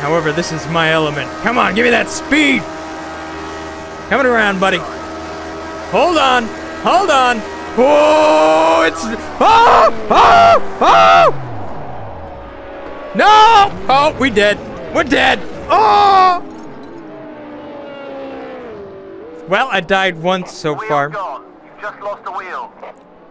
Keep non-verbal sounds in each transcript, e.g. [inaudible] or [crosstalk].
However, this is my element. Come on, give me that speed. Coming around, buddy. Hold on. Hold on. Oh, it's. Oh! Oh! Oh! No! Oh, we dead. We're dead. Oh! Well, I died once so far. gone. You've just lost a wheel.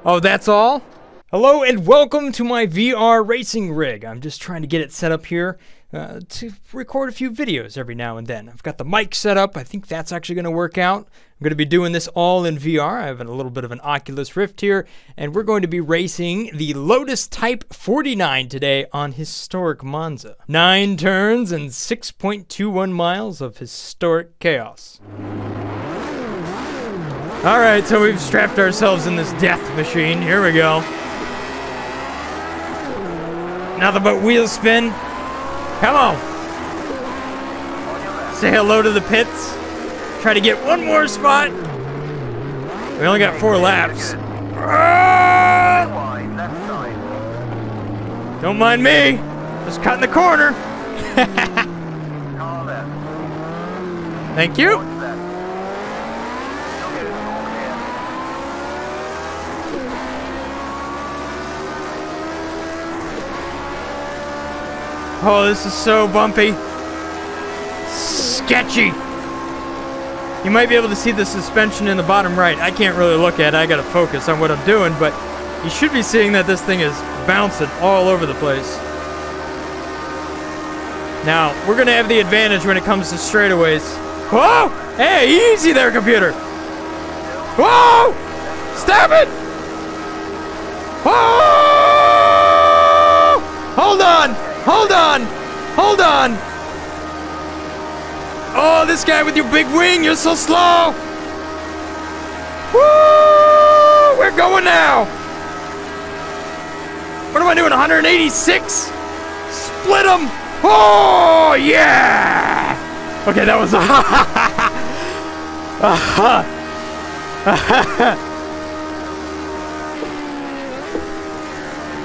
Oh, that's all? Hello and welcome to my VR racing rig. I'm just trying to get it set up here uh, to record a few videos every now and then. I've got the mic set up. I think that's actually going to work out. I'm going to be doing this all in VR. I have a little bit of an Oculus Rift here, and we're going to be racing the Lotus Type 49 today on historic Monza. Nine turns and 6.21 miles of historic chaos. All right, so we've strapped ourselves in this death machine. Here we go. Nothing but wheel spin. Come on. Say hello to the pits. Try to get one more spot. We only got four laps. Ah! Don't mind me. Just cutting the corner. [laughs] Thank you. Watch left. You'll get it all clear. Oh, this is so bumpy. Sketchy. You might be able to see the suspension in the bottom right. I can't really look at it. I gotta focus on what I'm doing, but you should be seeing that this thing is bouncing all over the place. Now, we're gonna have the advantage when it comes to straightaways. Whoa! Hey, easy there, computer! Whoa! Stop it! Whoa! Hold on! Hold on! Hold on! Oh, this guy with your big wing, you're so slow! Woo! We're going now! What am I doing, 186? Split them! Oh, yeah! Okay, that was [laughs] [laughs]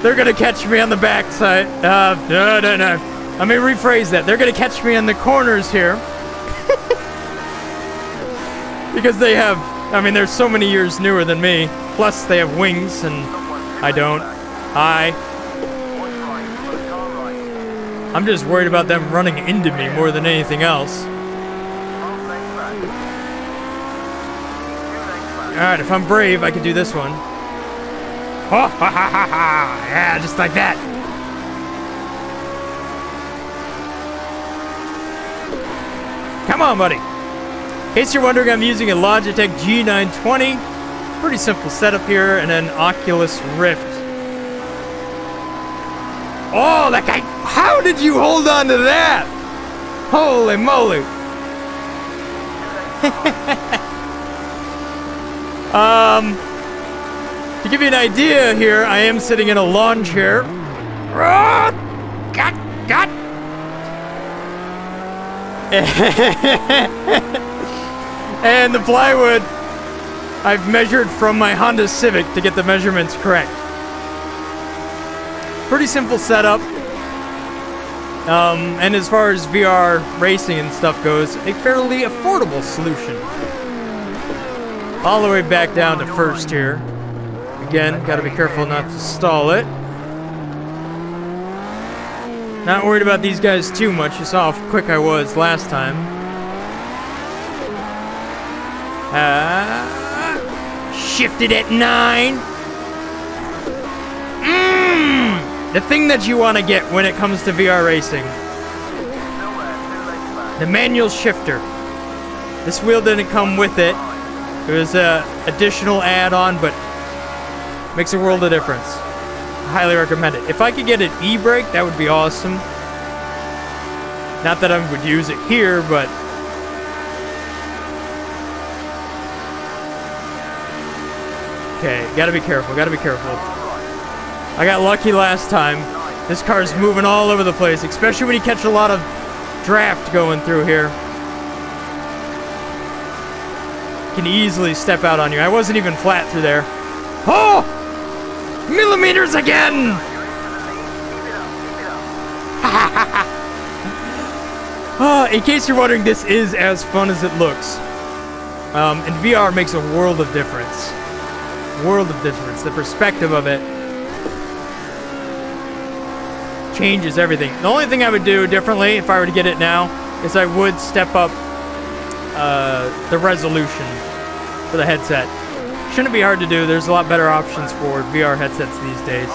They're gonna catch me on the backside. Uh, no, no, no. Let me rephrase that. They're gonna catch me in the corners here. [laughs] because they have, I mean, they're so many years newer than me. Plus, they have wings, and I don't. I. I'm just worried about them running into me more than anything else. Alright, if I'm brave, I can do this one. Ha ha ha ha! Yeah, just like that. Come on, buddy. In case you're wondering, I'm using a Logitech G920. Pretty simple setup here, and an Oculus Rift. Oh, that guy! How did you hold on to that? Holy moly! [laughs] Um, to give you an idea here, I am sitting in a lawn chair. God, [laughs] God. and the plywood, I've measured from my Honda Civic to get the measurements correct. Pretty simple setup. Um, and as far as VR racing and stuff goes, a fairly affordable solution all the way back down to first here. Again, gotta be careful not to stall it. Not worried about these guys too much. You saw how quick I was last time. Ah, shifted at nine. Mmm. The thing that you want to get when it comes to VR racing, the manual shifter. This wheel didn't come with it. It was a additional add-on, but makes a world of difference. Highly recommend it. If I could get an e-brake, that would be awesome. Not that I would use it here, but okay, gotta be careful. Gotta be careful. I got lucky last time. This car's moving all over the place, especially when you catch a lot of draft going through here. Can easily step out on you. I wasn't even flat through there. Oh! Millimeters again! Uh, [laughs] in case you're wondering, this is as fun as it looks. Um, and VR makes a world of difference. World of difference. The perspective of it changes everything. The only thing I would do differently if I were to get it now is I would step up uh, the resolution for the headset. Shouldn't be hard to do. There's a lot better options for VR headsets these days.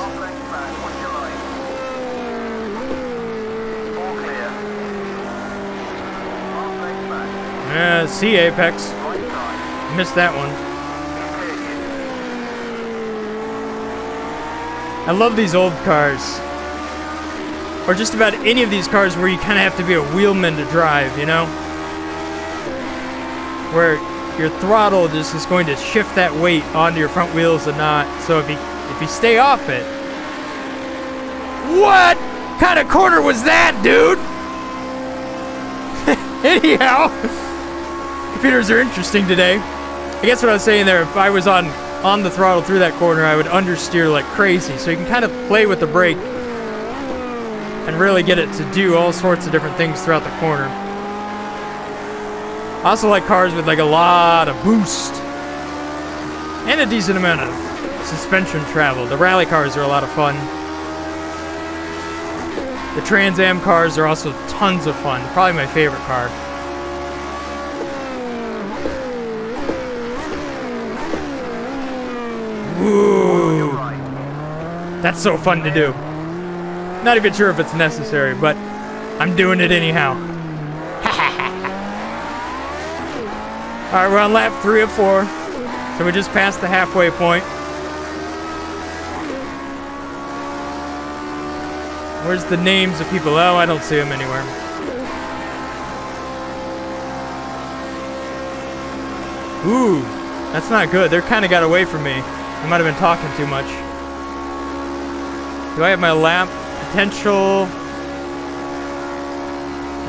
Yeah. Uh, see Apex. Missed that one. I love these old cars. Or just about any of these cars where you kind of have to be a wheelman to drive, you know? Where your throttle just is going to shift that weight onto your front wheels and not. So if you if you stay off it. What kind of corner was that, dude? [laughs] Anyhow, computers are interesting today. I guess what I was saying there, if I was on on the throttle through that corner, I would understeer like crazy. So you can kind of play with the brake and really get it to do all sorts of different things throughout the corner. I also like cars with like a lot of boost and a decent amount of suspension travel. The rally cars are a lot of fun. The Trans Am cars are also tons of fun. Probably my favorite car. Ooh, that's so fun to do. Not even sure if it's necessary, but I'm doing it anyhow. All right, we're on lap three of four, so we just passed the halfway point. Where's the names of people? Oh, I don't see them anywhere. Ooh, that's not good. They're kind of got away from me. I might have been talking too much. Do I have my lap potential?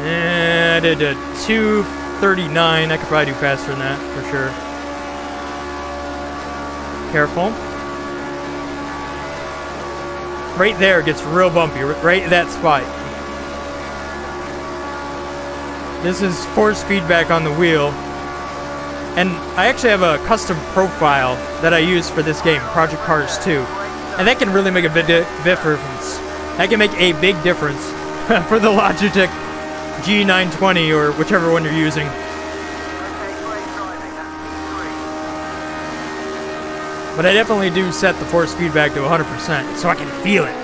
Eh, I did a 239. I could probably do faster than that for sure. Careful. Right there gets real bumpy. Right at that spot. This is force feedback on the wheel. And I actually have a custom profile that I use for this game, Project Cars 2. And that can really make a big difference. That can make a big difference [laughs] for the Logitech G920 or whichever one you're using. But I definitely do set the force feedback to 100% so I can feel it.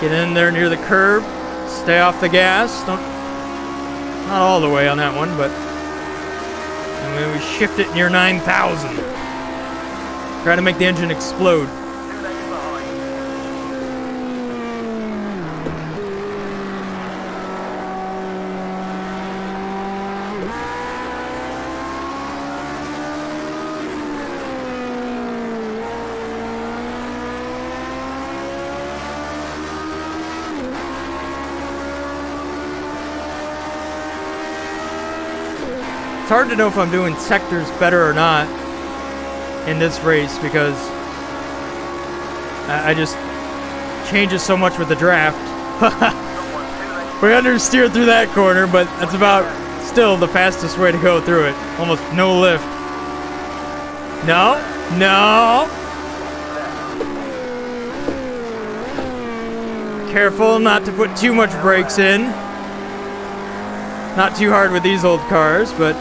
Get in there near the curb. Stay off the gas. Don't. Not all the way on that one, but. And then we shift it near 9,000. Try to make the engine explode. It's hard to know if I'm doing sectors better or not in this race because I, I just changes so much with the draft. [laughs] we understeered through that corner, but that's about still the fastest way to go through it. Almost no lift. No, no. Careful not to put too much brakes in. Not too hard with these old cars, but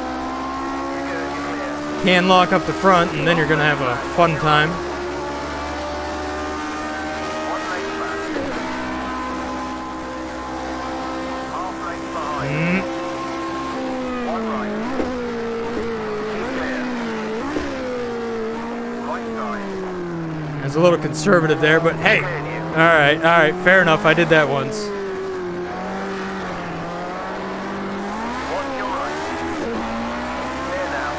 can lock up the front, and then you're gonna have a fun time. Mm, a little conservative there, but hey, all right, all right, fair enough. I did that once. Watch your right. Clear now.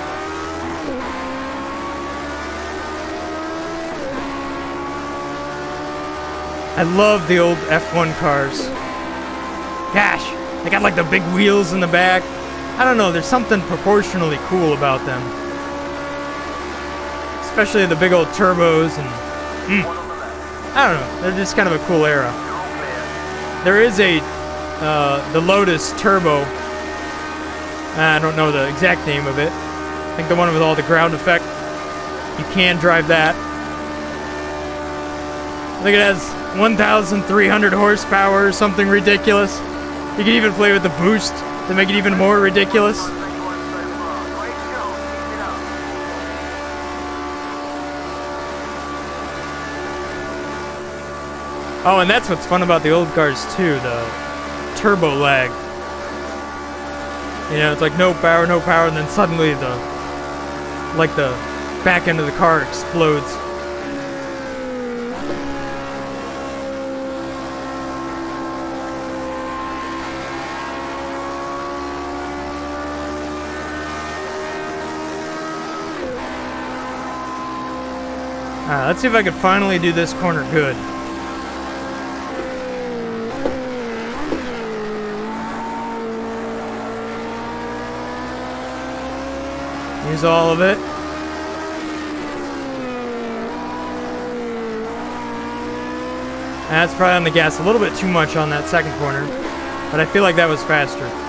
I love the old F1 cars. Gosh, they got like the big wheels in the back. I don't know, there's something proportionally cool about them. Especially the big old turbos and left. I don't know, they're just kind of a cool era. There is a uh, the Lotus Turbo. I don't know the exact name of it. I think the one with all the ground effect. You can drive that. Think it has 1,300 horsepower or something ridiculous. You can even play with the boost to make it even more ridiculous. Oh, and that's what's fun about the old cars too, the turbo lag. You know, it's like no power, no power, and then suddenly the like the back end of the car explodes. Ah, let's see if I can finally do this corner good. Use all of it. That's probably on the gas a little bit too much on that second corner, but I feel like that was faster.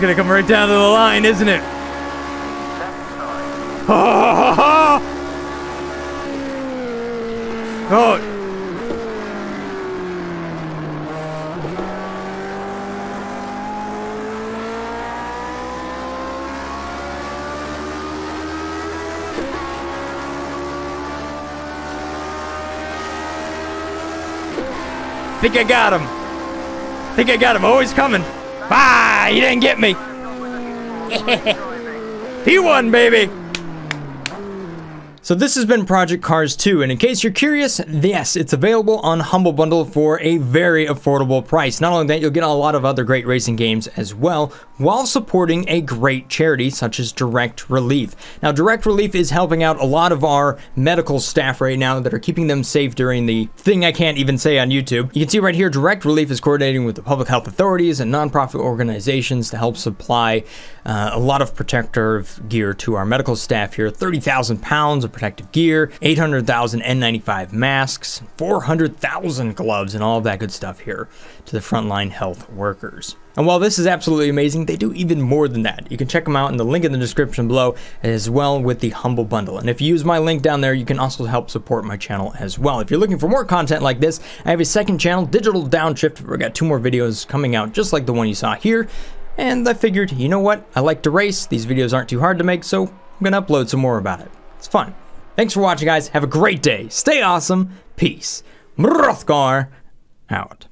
It's gonna come right down to the line, isn't it? Side. [laughs] oh, think I got him. Think I got him. Always coming. Ah, he didn't get me. [laughs] He won, baby. So this has been Project Cars 2, and in case you're curious, yes, it's available on Humble Bundle for a very affordable price. Not only that, you'll get a lot of other great racing games as well, while supporting a great charity such as Direct Relief. Now, Direct Relief is helping out a lot of our medical staff right now that are keeping them safe during the thing I can't even say on YouTube. You can see right here, Direct Relief is coordinating with the public health authorities and nonprofit organizations to help supply uh, a lot of protective gear to our medical staff here 30,000 pounds of protective gear, 800,000 N95 masks, 400,000 gloves, and all of that good stuff here to the frontline health workers. And while this is absolutely amazing, they do even more than that. You can check them out in the link in the description below as well with the Humble Bundle. And if you use my link down there, you can also help support my channel as well. If you're looking for more content like this, I have a second channel, Digital Downshift, where I got two more videos coming out just like the one you saw here. And I figured, you know what? I like to race. These videos aren't too hard to make, so I'm to upload some more about it. It's fun. Thanks for watching, guys. Have a great day. Stay awesome. Peace. Brothgar out.